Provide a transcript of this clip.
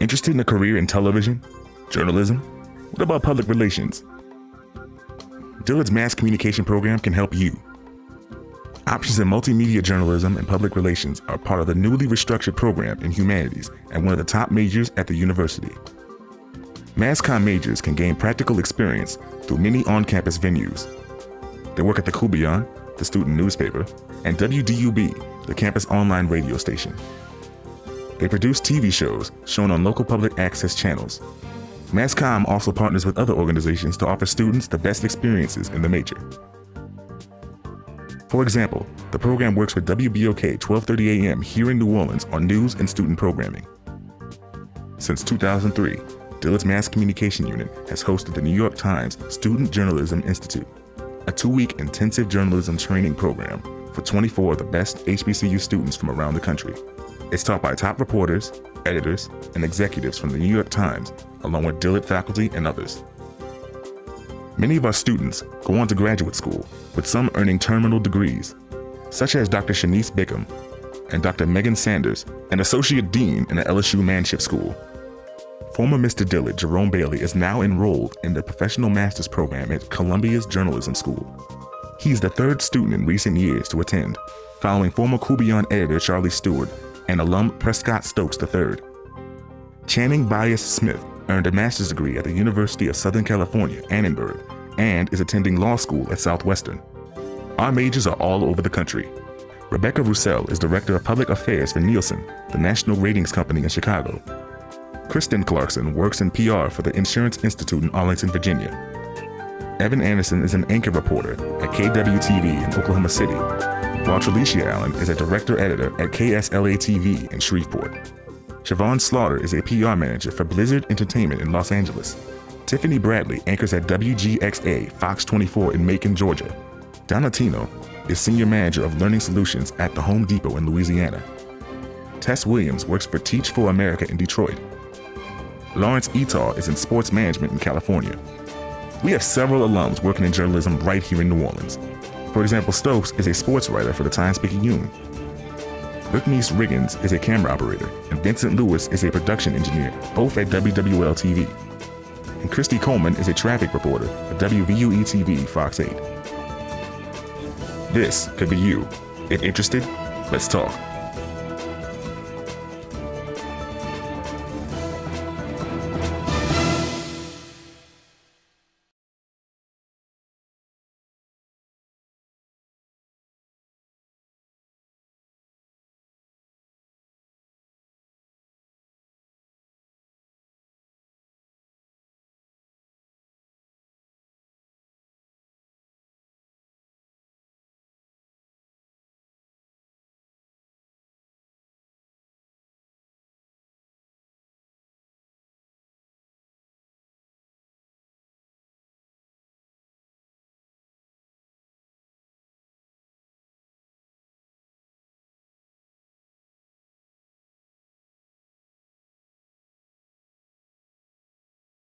Interested in a career in television? Journalism? What about public relations? Dillard's mass communication program can help you. Options in multimedia journalism and public relations are part of the newly restructured program in humanities and one of the top majors at the university. Mass MassCom majors can gain practical experience through many on-campus venues. They work at the Courtbouillon, the student newspaper, and WDUB, the campus online radio station. They produce TV shows shown on local public access channels. MassCom also partners with other organizations to offer students the best experiences in the major. For example, the program works with WBOK 1230 AM here in New Orleans on news and student programming. Since 2003, Dillard's Mass Communication Unit has hosted the New York Times Student Journalism Institute, a two-week intensive journalism training program for 24 of the best HBCU students from around the country. It's taught by top reporters, editors, and executives from the New York Times, along with Dillard faculty and others. Many of our students go on to graduate school, with some earning terminal degrees, such as Dr. Shanice Bickham and Dr. Megan Sanders, an associate dean in the LSU Manship School. Former Mr. Dillard, Jerome Bailey, is now enrolled in the professional master's program at Columbia's Journalism School. He's the third student in recent years to attend, following former Courtbouillon editor Charlie Stewart and alum Prescott Stokes III. Channing Bias Smith earned a master's degree at the University of Southern California, Annenberg, and is attending law school at Southwestern. Our majors are all over the country. Rebecca Roussel is Director of Public Affairs for Nielsen, the national ratings company in Chicago. Kristen Clarkson works in PR for the Insurance Institute in Arlington, Virginia. Evan Anderson is an anchor reporter at KWTV in Oklahoma City, while Trelicia Allen is a director editor at KSLA TV in Shreveport. Siobhan Slaughter is a PR manager for Blizzard Entertainment in Los Angeles. Tiffany Bradley anchors at WGXA Fox 24 in Macon, Georgia. Donatino is senior manager of learning solutions at the Home Depot in Louisiana. Tess Williams works for Teach for America in Detroit. Lawrence Etal is in sports management in California. We have several alums working in journalism right here in New Orleans. For example, Stokes is a sports writer for the Times Speaking Picayune Bernice Riggins is a camera operator, and Vincent Lewis is a production engineer, both at WWL TV. And Christy Coleman is a traffic reporter at WVUE TV Fox 8. This could be you. If interested, let's talk.